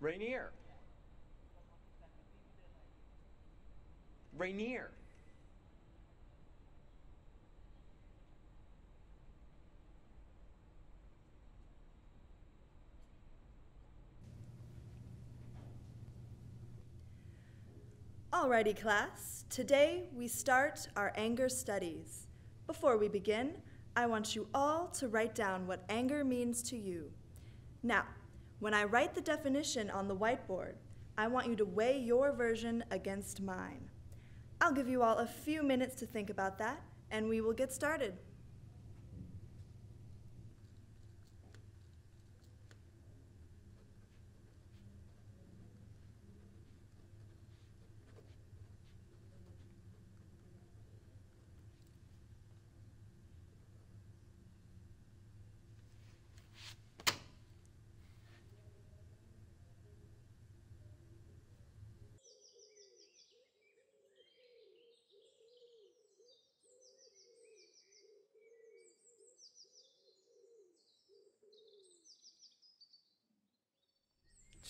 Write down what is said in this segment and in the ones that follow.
Rainier. Rainier. Alrighty, class. Today we start our anger studies. Before we begin, I want you all to write down what anger means to you. Now, when I write the definition on the whiteboard, I want you to weigh your version against mine. I'll give you all a few minutes to think about that, and we will get started.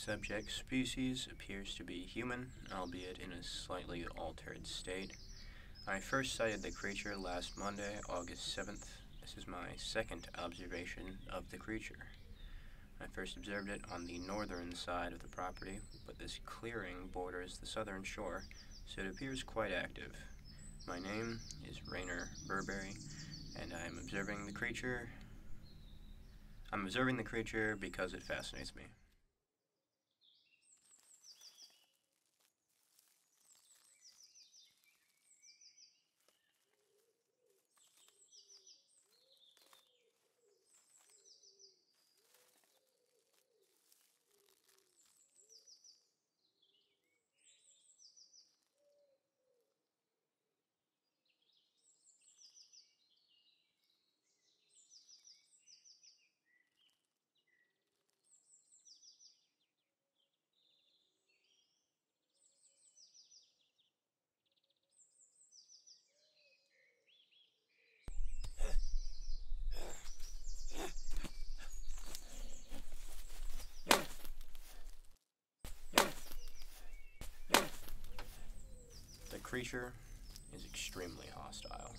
Subject species appears to be human, albeit in a slightly altered state. I first sighted the creature last Monday, August 7th. This is my second observation of the creature. I first observed it on the northern side of the property, but this clearing borders the southern shore, so it appears quite active. My name is Rainer Burberry, and I am observing the creature. I'm observing the creature because it fascinates me. The creature is extremely hostile.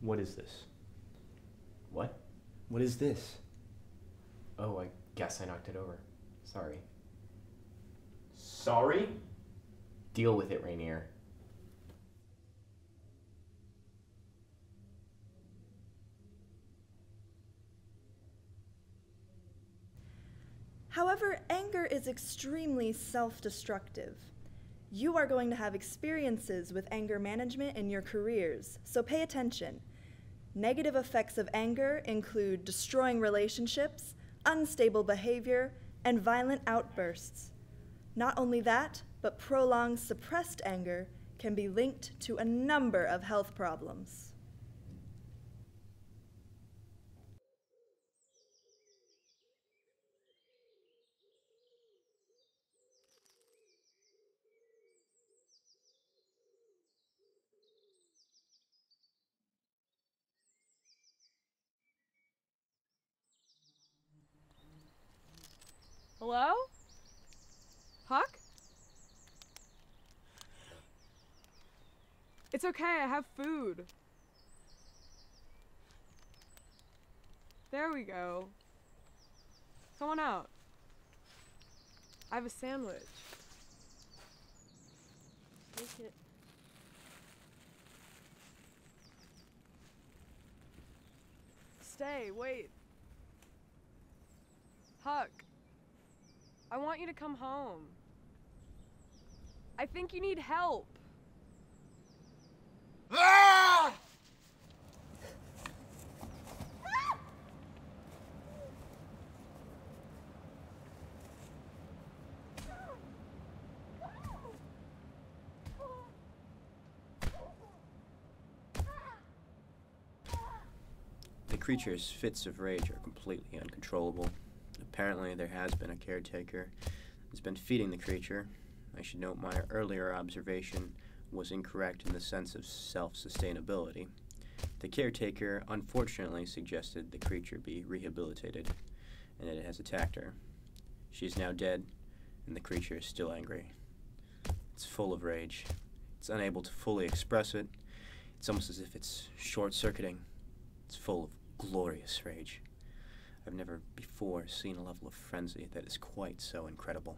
What is this? What? What is this? Oh, I guess I knocked it over. Sorry. Sorry? Deal with it, Rainier. However, anger is extremely self destructive. You are going to have experiences with anger management in your careers, so pay attention. Negative effects of anger include destroying relationships, unstable behavior, and violent outbursts. Not only that, but prolonged suppressed anger can be linked to a number of health problems. Hello? Huck? It's okay, I have food. There we go. Come on out. I have a sandwich. Take it. Stay, wait. Huck. I want you to come home. I think you need help. The creature's fits of rage are completely uncontrollable. Apparently, there has been a caretaker that's been feeding the creature. I should note my earlier observation was incorrect in the sense of self sustainability. The caretaker unfortunately suggested the creature be rehabilitated, and it has attacked her. She is now dead, and the creature is still angry. It's full of rage. It's unable to fully express it. It's almost as if it's short circuiting. It's full of glorious rage. I've never before seen a level of frenzy that is quite so incredible.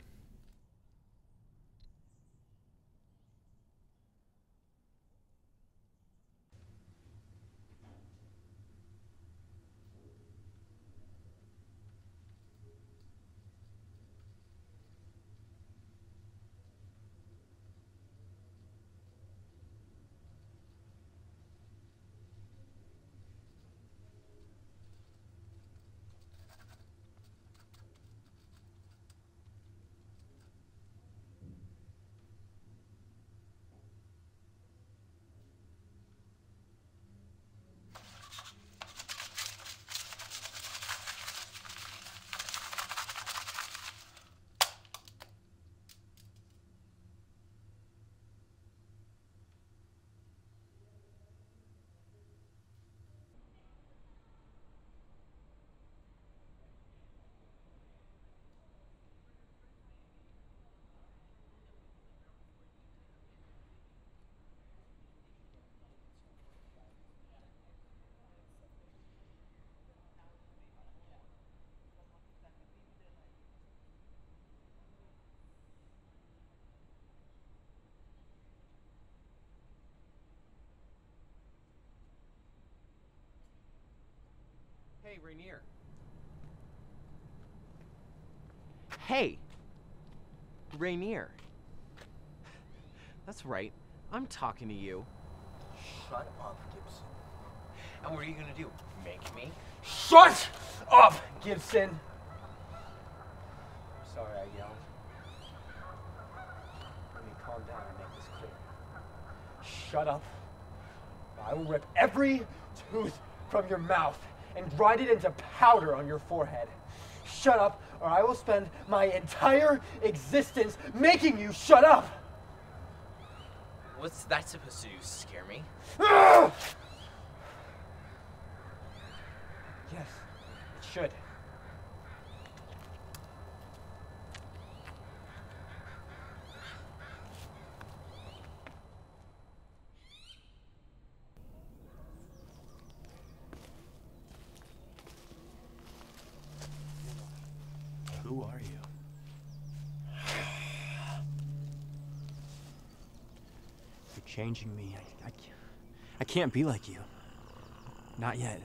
Hey, Rainier. Hey! Rainier. That's right. I'm talking to you. Shut up, Gibson. And what are you gonna do? Make me? Shut up, Gibson! I'm Sorry I yelled. Let me calm down and make this clear. Shut up. I will rip every tooth from your mouth and grind it into powder on your forehead. Shut up, or I will spend my entire existence making you shut up! What's that supposed to do? Scare me? Yes, it should. Changing me. I, I, I can't be like you. Not yet.